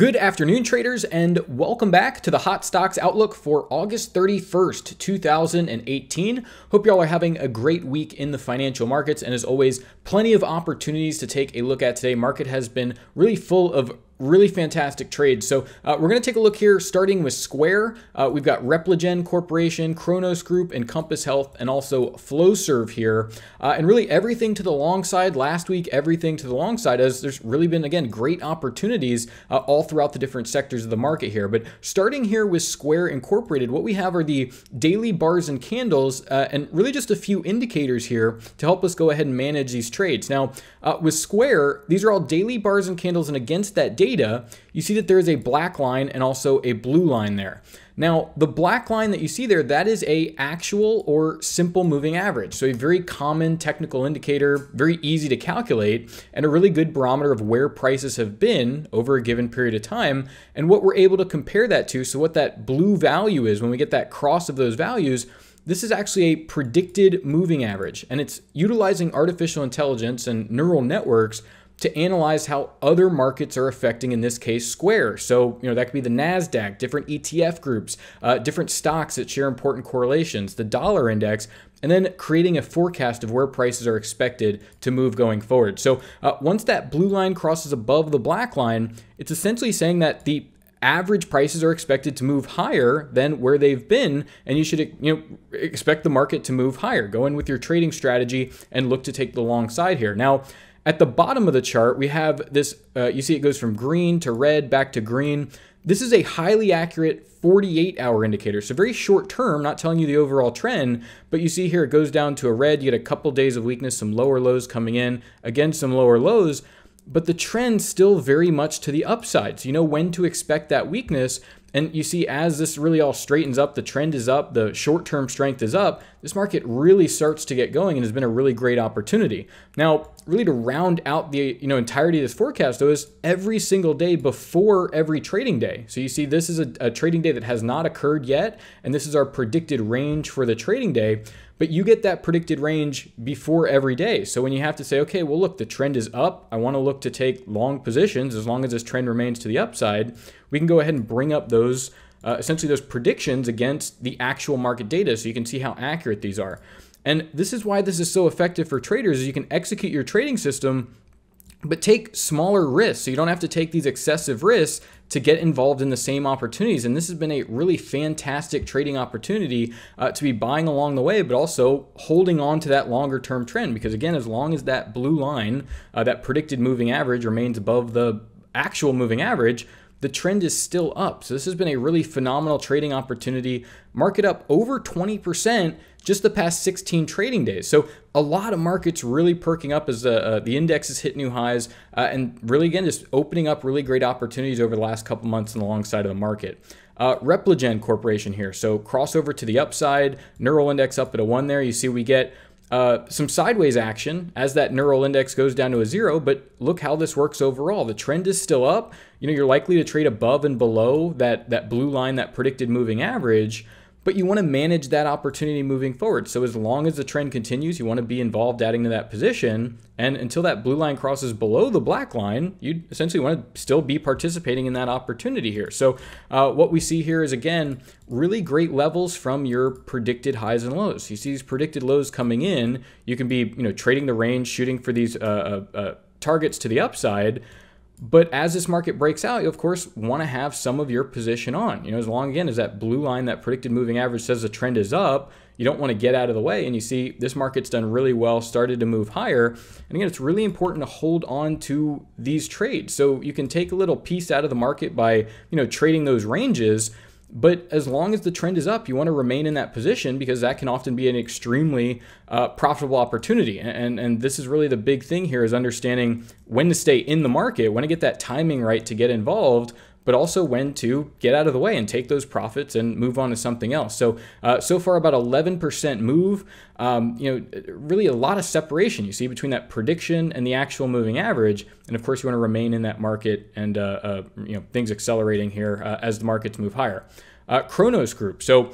Good afternoon, traders, and welcome back to the Hot Stocks Outlook for August 31st, 2018. Hope y'all are having a great week in the financial markets, and as always, plenty of opportunities to take a look at today. Market has been really full of really fantastic trades. So uh, we're going to take a look here, starting with Square. Uh, we've got Repligen Corporation, Cronos Group, Encompass Health, and also Flowserve here. Uh, and really everything to the long side last week, everything to the long side, as there's really been, again, great opportunities uh, all throughout the different sectors of the market here. But starting here with Square Incorporated, what we have are the daily bars and candles, uh, and really just a few indicators here to help us go ahead and manage these trades. Now, uh, with Square, these are all daily bars and candles, and against that data, data, you see that there is a black line and also a blue line there. Now, the black line that you see there, that is a actual or simple moving average. So a very common technical indicator, very easy to calculate, and a really good barometer of where prices have been over a given period of time and what we're able to compare that to. So what that blue value is when we get that cross of those values, this is actually a predicted moving average, and it's utilizing artificial intelligence and neural networks to analyze how other markets are affecting, in this case, Square. So, you know, that could be the NASDAQ, different ETF groups, uh, different stocks that share important correlations, the dollar index, and then creating a forecast of where prices are expected to move going forward. So, uh, once that blue line crosses above the black line, it's essentially saying that the average prices are expected to move higher than where they've been and you should you know expect the market to move higher go in with your trading strategy and look to take the long side here now at the bottom of the chart, we have this, uh, you see it goes from green to red, back to green. This is a highly accurate 48 hour indicator. So very short term, not telling you the overall trend, but you see here it goes down to a red. You get a couple days of weakness, some lower lows coming in, again, some lower lows, but the trend still very much to the upside. So you know when to expect that weakness and you see, as this really all straightens up, the trend is up, the short term strength is up, this market really starts to get going and has been a really great opportunity. Now, really to round out the you know entirety of this forecast, though, is every single day before every trading day. So you see, this is a, a trading day that has not occurred yet, and this is our predicted range for the trading day but you get that predicted range before every day. So when you have to say, okay, well, look, the trend is up. I want to look to take long positions as long as this trend remains to the upside. We can go ahead and bring up those, uh, essentially, those predictions against the actual market data so you can see how accurate these are. And this is why this is so effective for traders is you can execute your trading system but take smaller risks so you don't have to take these excessive risks to get involved in the same opportunities. And this has been a really fantastic trading opportunity uh, to be buying along the way, but also holding on to that longer term trend. Because again, as long as that blue line, uh, that predicted moving average, remains above the actual moving average, the trend is still up. So this has been a really phenomenal trading opportunity. Market up over 20% just the past 16 trading days. So a lot of markets really perking up as uh, uh, the indexes hit new highs uh, and really again just opening up really great opportunities over the last couple months and alongside of the market. Uh, Repligen Corporation here. So crossover to the upside, neural index up at a one there. You see we get uh, some sideways action as that neural index goes down to a zero, but look how this works overall. The trend is still up. You know, you're likely to trade above and below that, that blue line, that predicted moving average but you want to manage that opportunity moving forward. So as long as the trend continues, you want to be involved adding to that position. And until that blue line crosses below the black line, you essentially want to still be participating in that opportunity here. So uh, what we see here is, again, really great levels from your predicted highs and lows. You see these predicted lows coming in. You can be you know, trading the range, shooting for these uh, uh, uh targets to the upside. But as this market breaks out, you of course want to have some of your position on. You know, as long again as that blue line, that predicted moving average says the trend is up, you don't want to get out of the way. And you see this market's done really well, started to move higher. And again, it's really important to hold on to these trades. So you can take a little piece out of the market by, you know, trading those ranges. But as long as the trend is up, you want to remain in that position because that can often be an extremely uh, profitable opportunity. And, and this is really the big thing here is understanding when to stay in the market, when to get that timing right to get involved but also when to get out of the way and take those profits and move on to something else. So, uh, so far about 11% move. Um, you know, really a lot of separation you see between that prediction and the actual moving average. And of course, you want to remain in that market and uh, uh, you know things accelerating here uh, as the markets move higher. Uh, Cronos Group. So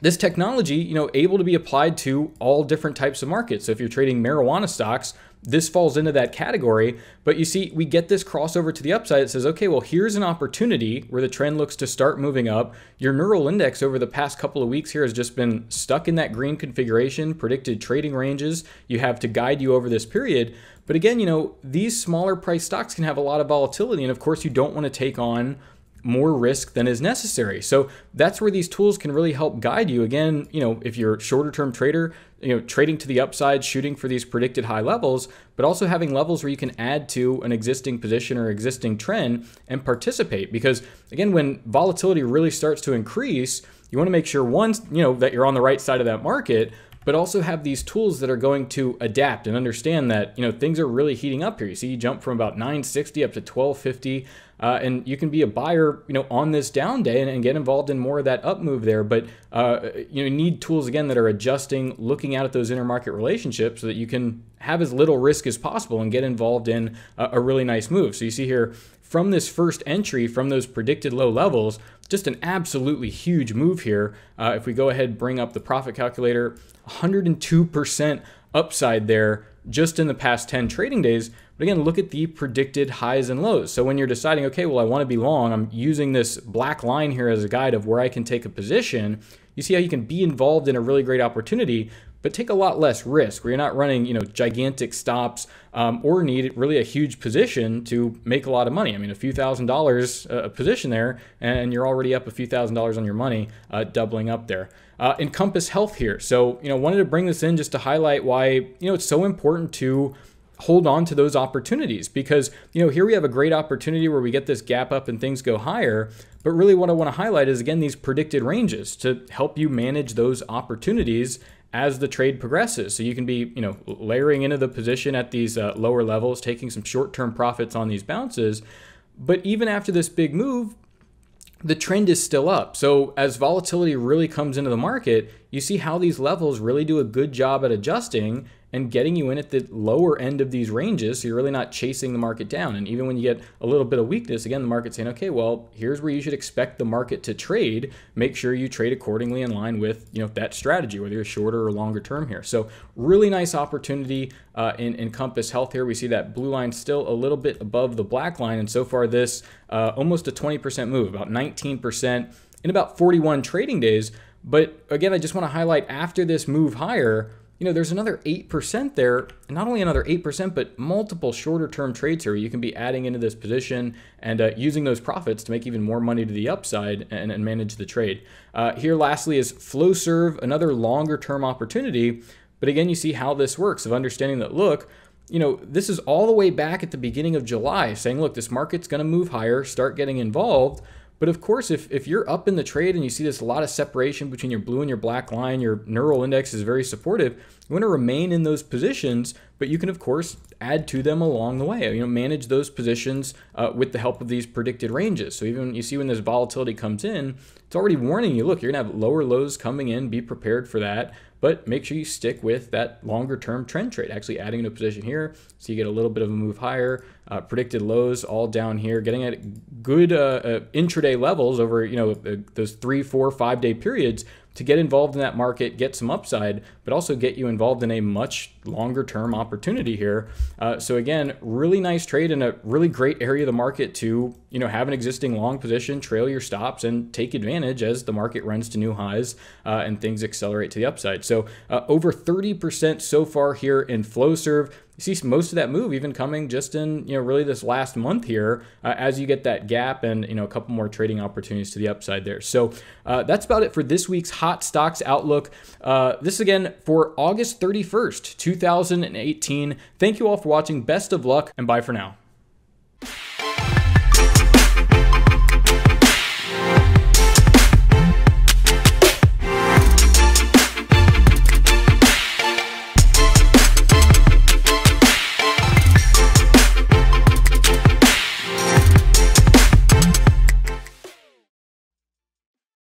this technology, you know, able to be applied to all different types of markets. So if you're trading marijuana stocks, this falls into that category. But you see, we get this crossover to the upside. It says, okay, well, here's an opportunity where the trend looks to start moving up. Your neural index over the past couple of weeks here has just been stuck in that green configuration, predicted trading ranges you have to guide you over this period. But again, you know, these smaller price stocks can have a lot of volatility. And of course, you don't want to take on more risk than is necessary. So that's where these tools can really help guide you. Again, you know, if you're a shorter term trader, you know, trading to the upside, shooting for these predicted high levels, but also having levels where you can add to an existing position or existing trend and participate. Because again, when volatility really starts to increase, you want to make sure one, you know, that you're on the right side of that market, but also have these tools that are going to adapt and understand that you know things are really heating up here. You see, you jump from about 960 up to 1250, uh, and you can be a buyer, you know, on this down day and, and get involved in more of that up move there. But uh, you know, need tools again that are adjusting, looking out at those intermarket relationships, so that you can have as little risk as possible and get involved in a, a really nice move. So you see here from this first entry, from those predicted low levels, just an absolutely huge move here. Uh, if we go ahead bring up the profit calculator, 102% upside there just in the past 10 trading days. But again, look at the predicted highs and lows. So when you're deciding, okay, well, I want to be long, I'm using this black line here as a guide of where I can take a position. You see how you can be involved in a really great opportunity, but take a lot less risk where you're not running, you know, gigantic stops um, or need really a huge position to make a lot of money. I mean, a few thousand dollars a position there, and you're already up a few thousand dollars on your money, uh, doubling up there. Uh, Encompass Health here. So, you know, wanted to bring this in just to highlight why, you know, it's so important to hold on to those opportunities because you know here we have a great opportunity where we get this gap up and things go higher but really what i want to highlight is again these predicted ranges to help you manage those opportunities as the trade progresses. So you can be, you know, layering into the position at these uh, lower levels, taking some short-term profits on these bounces. But even after this big move, the trend is still up. So as volatility really comes into the market, you see how these levels really do a good job at adjusting and getting you in at the lower end of these ranges. So you're really not chasing the market down. And even when you get a little bit of weakness, again, the market's saying, okay, well, here's where you should expect the market to trade. Make sure you trade accordingly in line with, you know, that strategy, whether you're shorter or longer term here. So really nice opportunity uh, in, Encompass Health here. We see that blue line still a little bit above the black line. And so far this, uh, almost a 20% move, about 19% in about 41 trading days. But again, I just want to highlight after this move higher, you know, there's another 8% there, not only another 8%, but multiple shorter term trades here. You can be adding into this position and uh, using those profits to make even more money to the upside and, and manage the trade. Uh, here, lastly, is Flowserve, another longer term opportunity. But again, you see how this works of understanding that, look, you know, this is all the way back at the beginning of July saying, look, this market's going to move higher, start getting involved. But of course, if, if you're up in the trade and you see this a lot of separation between your blue and your black line, your neural index is very supportive, you want to remain in those positions, but you can, of course, add to them along the way. You know, manage those positions uh, with the help of these predicted ranges. So even you see when this volatility comes in, it's already warning you, look, you're to have lower lows coming in, be prepared for that but make sure you stick with that longer term trend trade, actually adding a position here so you get a little bit of a move higher. Uh, predicted lows all down here, getting at good uh, uh, intraday levels over you know those three, four, five day periods to get involved in that market, get some upside, but also get you involved in a much longer term opportunity here. Uh, so again, really nice trade in a really great area of the market to you know have an existing long position, trail your stops, and take advantage as the market runs to new highs uh, and things accelerate to the upside. So uh, over 30% so far here in Flowserve see most of that move even coming just in you know really this last month here uh, as you get that gap and you know a couple more trading opportunities to the upside there. So uh, that's about it for this week's hot stocks outlook. Uh, this again for august 31st 2018 thank you all for watching. Best of luck and bye for now